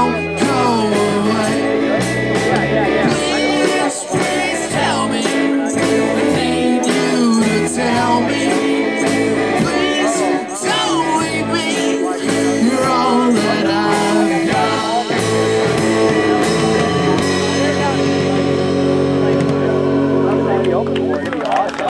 哦。